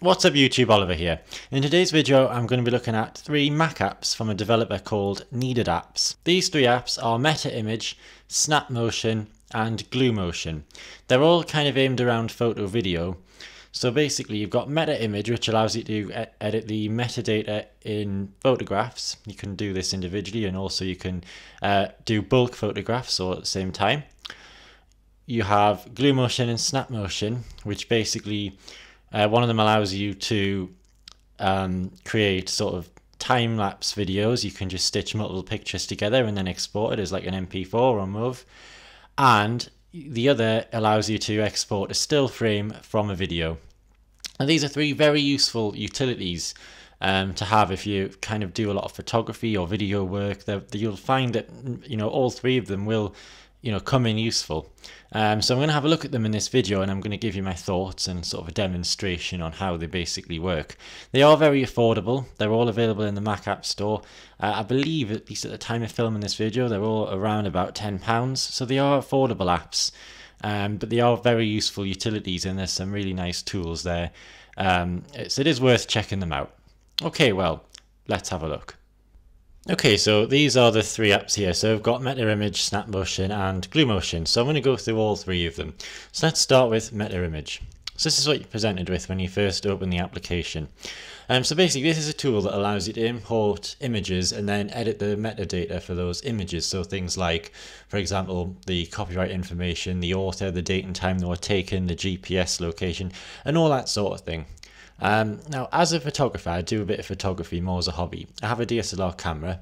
What's up YouTube, Oliver here. In today's video I'm going to be looking at three Mac apps from a developer called NeededApps. These three apps are MetaImage, Snap Motion and GlueMotion. They're all kind of aimed around photo video. So basically you've got MetaImage which allows you to edit the metadata in photographs. You can do this individually and also you can uh, do bulk photographs all at the same time. You have GlueMotion and SnapMotion which basically uh, one of them allows you to um, create sort of time lapse videos. You can just stitch multiple pictures together and then export it as like an MP4 or MOV. And the other allows you to export a still frame from a video. And these are three very useful utilities um, to have if you kind of do a lot of photography or video work. They're, you'll find that you know all three of them will you know, come in useful. Um, so I'm going to have a look at them in this video and I'm going to give you my thoughts and sort of a demonstration on how they basically work. They are very affordable. They're all available in the Mac App Store. Uh, I believe, at least at the time of filming this video, they're all around about £10. So they are affordable apps, um, but they are very useful utilities and there's some really nice tools there. Um, so it is worth checking them out. Okay, well, let's have a look. Okay, so these are the three apps here. So I've got MetaImage, Snap Motion, and GlueMotion. So I'm going to go through all three of them. So let's start with MetaImage. So this is what you're presented with when you first open the application. Um, so basically this is a tool that allows you to import images and then edit the metadata for those images. So things like, for example, the copyright information, the author, the date and time they were taken, the GPS location, and all that sort of thing. Um, now, as a photographer, I do a bit of photography more as a hobby. I have a DSLR camera.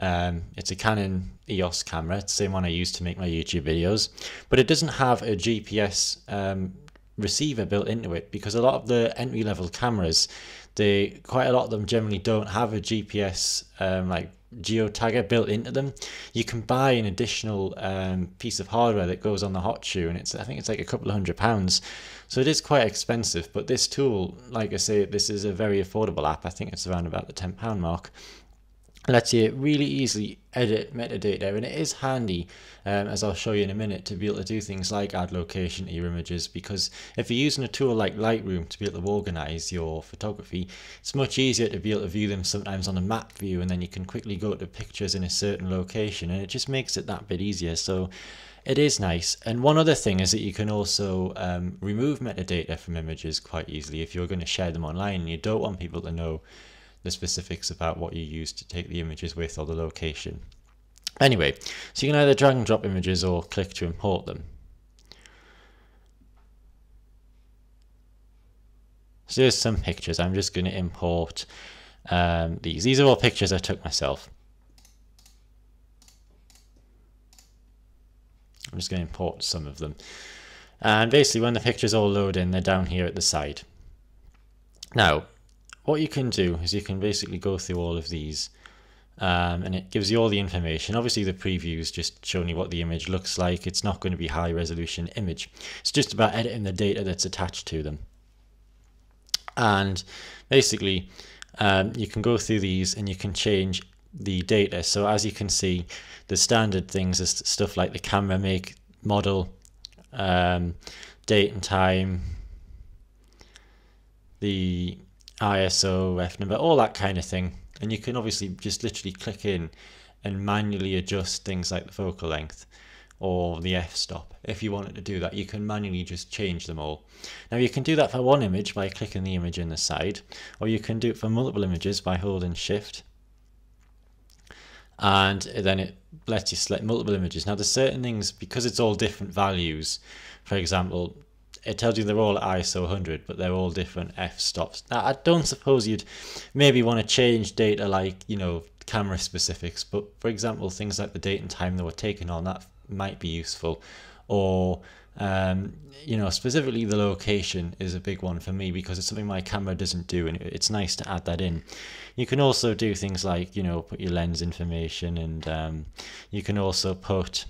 Um, it's a Canon EOS camera, it's the same one I use to make my YouTube videos, but it doesn't have a GPS um, receiver built into it because a lot of the entry level cameras, they quite a lot of them generally don't have a GPS um, like geotagger built into them. You can buy an additional um, piece of hardware that goes on the hot shoe, and it's I think it's like a couple of hundred pounds. So it is quite expensive, but this tool, like I say, this is a very affordable app. I think it's around about the £10 mark lets you really easily edit metadata and it is handy um, as I'll show you in a minute to be able to do things like add location to your images because if you're using a tool like Lightroom to be able to organize your photography it's much easier to be able to view them sometimes on a map view and then you can quickly go to pictures in a certain location and it just makes it that bit easier. So it is nice. And one other thing is that you can also um, remove metadata from images quite easily if you're going to share them online and you don't want people to know the specifics about what you use to take the images with or the location. Anyway, so you can either drag and drop images or click to import them. So here's some pictures. I'm just going to import um, these. These are all pictures I took myself. I'm just going to import some of them. And basically when the pictures all load in, they're down here at the side. Now, what you can do is you can basically go through all of these um, and it gives you all the information. Obviously the preview is just showing you what the image looks like. It's not going to be high resolution image. It's just about editing the data that's attached to them. And basically um, you can go through these and you can change the data. So as you can see, the standard things is stuff like the camera make, model, um, date and time, the ISO, F number, all that kind of thing. And you can obviously just literally click in and manually adjust things like the focal length or the f-stop. If you wanted to do that, you can manually just change them all. Now you can do that for one image by clicking the image in the side, or you can do it for multiple images by holding shift. And then it lets you select multiple images. Now there's certain things, because it's all different values, for example, it tells you they're all ISO 100, but they're all different f-stops. Now, I don't suppose you'd maybe want to change data like, you know, camera specifics, but for example, things like the date and time they were taken on, that might be useful. Or, um, you know, specifically the location is a big one for me because it's something my camera doesn't do, and it's nice to add that in. You can also do things like, you know, put your lens information, and um, you can also put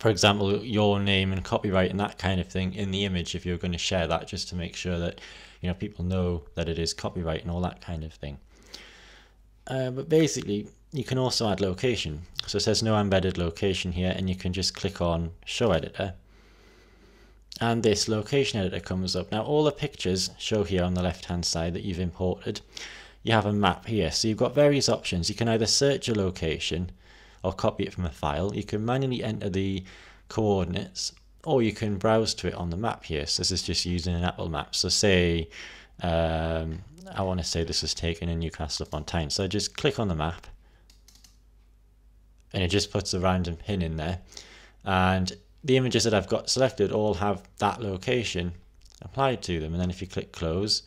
for example, your name and copyright and that kind of thing in the image if you're going to share that just to make sure that you know people know that it is copyright and all that kind of thing. Uh, but basically, you can also add location. So it says no embedded location here and you can just click on show editor and this location editor comes up. Now all the pictures show here on the left hand side that you've imported. You have a map here, so you've got various options. You can either search a location or copy it from a file. You can manually enter the coordinates or you can browse to it on the map here. So this is just using an Apple map. So say um, I want to say this was taken in Newcastle upon Tyne. So I just click on the map and it just puts a random pin in there. And the images that I've got selected all have that location applied to them. And then if you click close,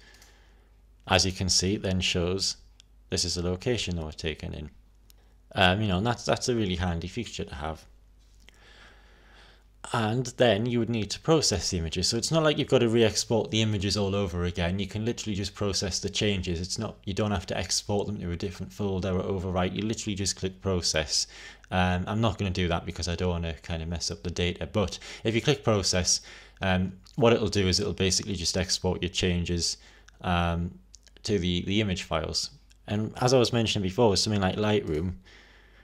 as you can see, it then shows this is the location that were taken in. Um, you know, and that's, that's a really handy feature to have and then you would need to process the images. So it's not like you've got to re-export the images all over again. You can literally just process the changes. It's not you don't have to export them to a different folder or overwrite. You literally just click process. Um, I'm not going to do that because I don't want to kind of mess up the data. But if you click process, um, what it'll do is it'll basically just export your changes um, to the, the image files. And as I was mentioning before, with something like Lightroom,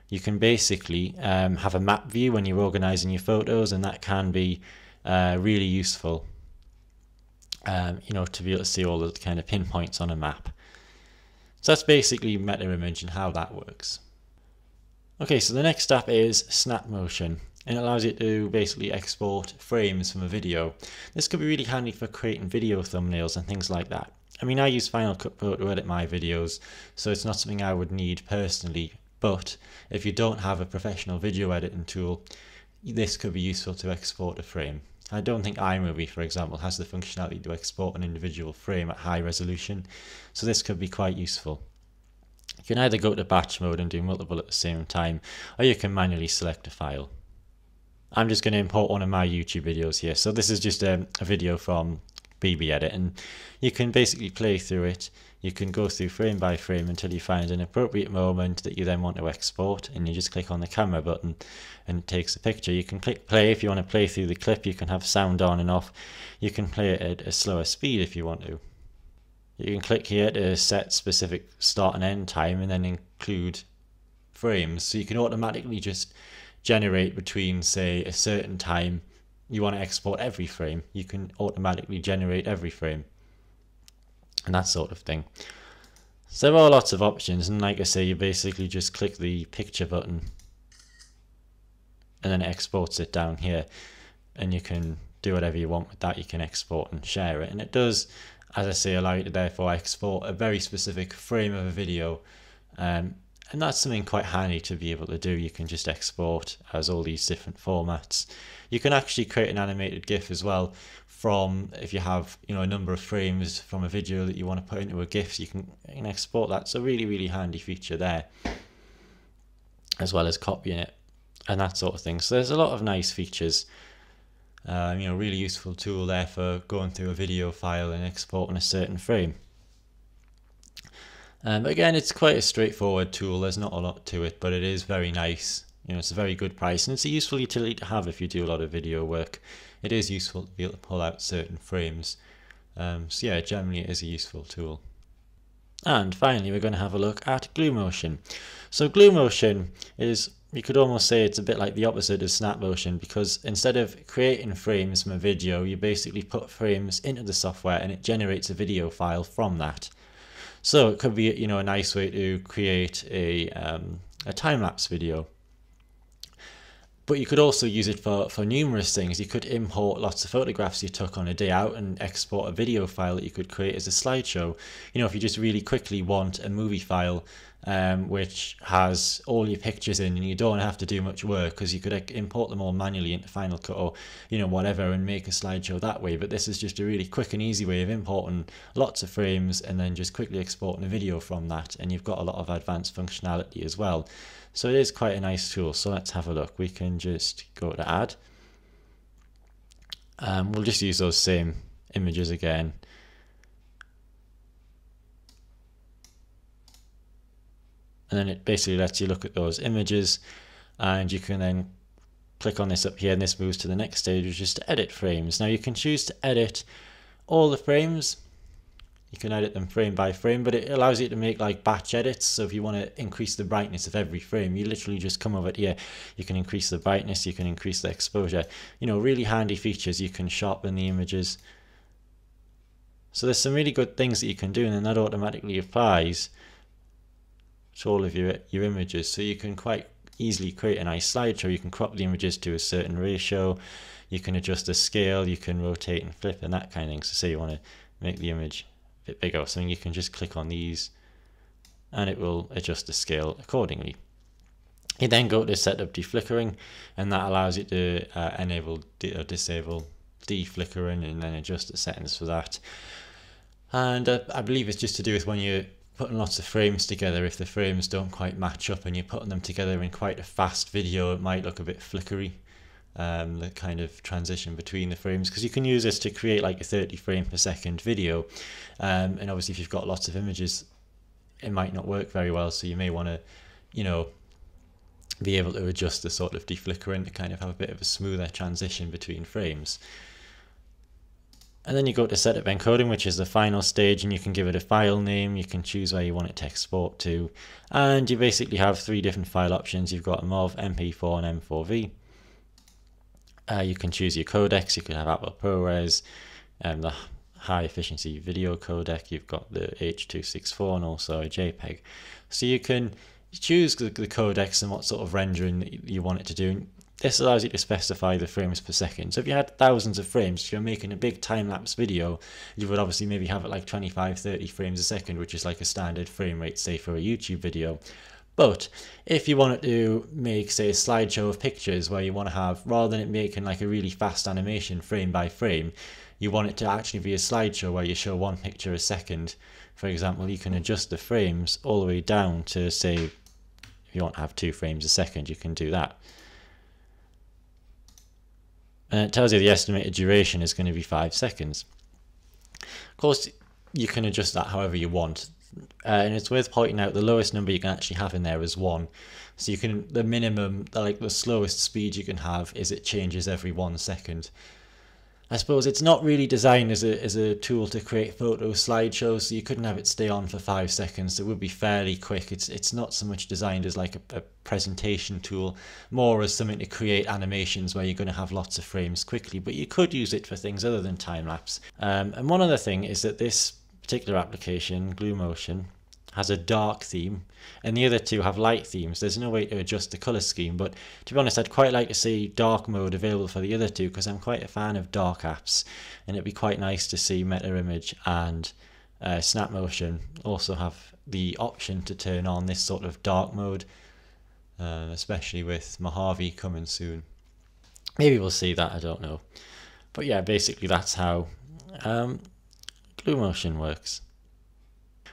you can basically um, have a map view when you're organizing your photos and that can be uh, really useful um, you know to be able to see all the kind of pinpoints on a map. So that's basically MetaImage and how that works. Okay so the next step is SnapMotion. And it allows you to basically export frames from a video. This could be really handy for creating video thumbnails and things like that. I mean I use Final Cut Pro to edit my videos so it's not something I would need personally but if you don't have a professional video editing tool, this could be useful to export a frame. I don't think iMovie, for example, has the functionality to export an individual frame at high resolution, so this could be quite useful. You can either go to batch mode and do multiple at the same time, or you can manually select a file. I'm just going to import one of my YouTube videos here. So this is just a, a video from BBEdit, and you can basically play through it you can go through frame by frame until you find an appropriate moment that you then want to export and you just click on the camera button and it takes a picture. You can click play if you want to play through the clip, you can have sound on and off. You can play it at a slower speed if you want to. You can click here to set specific start and end time and then include frames. So you can automatically just generate between say a certain time you want to export every frame. You can automatically generate every frame and that sort of thing. So there are lots of options and like I say you basically just click the picture button and then it exports it down here and you can do whatever you want with that you can export and share it and it does as I say allow you to therefore export a very specific frame of a video um, and that's something quite handy to be able to do you can just export as all these different formats you can actually create an animated GIF as well from if you have you know a number of frames from a video that you want to put into a GIF, you can, you can export that. It's a really really handy feature there, as well as copying it and that sort of thing. So there's a lot of nice features. Um, you know, really useful tool there for going through a video file and exporting a certain frame. Um, again, it's quite a straightforward tool. There's not a lot to it, but it is very nice. You know, it's a very good price and it's a useful utility to have if you do a lot of video work. It is useful to be able to pull out certain frames. Um, so yeah, generally it is a useful tool. And finally, we're going to have a look at GlueMotion. So GlueMotion is, you could almost say it's a bit like the opposite of SnapMotion because instead of creating frames from a video, you basically put frames into the software and it generates a video file from that. So it could be, you know, a nice way to create a, um, a time-lapse video but you could also use it for, for numerous things. You could import lots of photographs you took on a day out and export a video file that you could create as a slideshow. You know, if you just really quickly want a movie file um, which has all your pictures in and you don't have to do much work because you could import them all manually into Final Cut or, you know, whatever and make a slideshow that way. But this is just a really quick and easy way of importing lots of frames and then just quickly exporting a video from that. And you've got a lot of advanced functionality as well. So it is quite a nice tool. So let's have a look. We can just go to add. Um, we'll just use those same images again. And then it basically lets you look at those images and you can then click on this up here and this moves to the next stage which is to edit frames. Now you can choose to edit all the frames you can edit them frame by frame, but it allows you to make like batch edits. So if you want to increase the brightness of every frame, you literally just come over here. You can increase the brightness, you can increase the exposure. You know, really handy features. You can sharpen the images. So there's some really good things that you can do, and then that automatically applies to all of your your images. So you can quite easily create a nice slideshow. You can crop the images to a certain ratio. You can adjust the scale. You can rotate and flip and that kind of thing. So say you want to make the image a bit bigger or something, you can just click on these and it will adjust the scale accordingly. You then go to setup deflickering and that allows you to uh, enable or disable deflickering and then adjust the settings for that. And uh, I believe it's just to do with when you're putting lots of frames together, if the frames don't quite match up and you're putting them together in quite a fast video, it might look a bit flickery um, the kind of transition between the frames because you can use this to create like a 30 frame per second video um, and obviously if you've got lots of images it might not work very well so you may want to you know be able to adjust the sort of deflickering to kind of have a bit of a smoother transition between frames and then you go to setup encoding which is the final stage and you can give it a file name you can choose where you want it to export to and you basically have three different file options you've got MOV, MP4 and M4V uh, you can choose your codecs. You can have Apple ProRes, um, the high efficiency video codec. You've got the H.264 and also a JPEG. So you can choose the, the codecs and what sort of rendering you want it to do. This allows you to specify the frames per second. So if you had thousands of frames, if you're making a big time-lapse video, you would obviously maybe have it like 25, 30 frames a second, which is like a standard frame rate, say for a YouTube video. But if you wanted to make, say, a slideshow of pictures where you want to have, rather than it making like a really fast animation frame by frame, you want it to actually be a slideshow where you show one picture a second. For example, you can adjust the frames all the way down to say, if you want to have two frames a second, you can do that. And it tells you the estimated duration is going to be five seconds. Of course, you can adjust that however you want. Uh, and it's worth pointing out the lowest number you can actually have in there is one. So you can the minimum, like the slowest speed you can have is it changes every one second. I suppose it's not really designed as a as a tool to create photo slideshows, so you couldn't have it stay on for five seconds. It would be fairly quick. It's it's not so much designed as like a, a presentation tool, more as something to create animations where you're going to have lots of frames quickly. But you could use it for things other than time lapse. Um, and one other thing is that this particular application, GlueMotion, has a dark theme and the other two have light themes. There's no way to adjust the color scheme, but to be honest, I'd quite like to see dark mode available for the other two because I'm quite a fan of dark apps and it'd be quite nice to see MetaImage and uh, SnapMotion also have the option to turn on this sort of dark mode, uh, especially with Mojave coming soon. Maybe we'll see that, I don't know. But yeah, basically that's how um, GlueMotion works.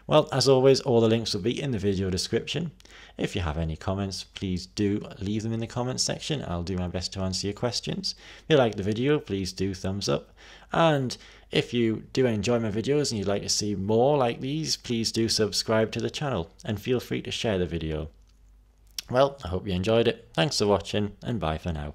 Well, as always, all the links will be in the video description. If you have any comments, please do leave them in the comments section. I'll do my best to answer your questions. If you like the video, please do thumbs up. And if you do enjoy my videos and you'd like to see more like these, please do subscribe to the channel and feel free to share the video. Well, I hope you enjoyed it. Thanks for watching and bye for now.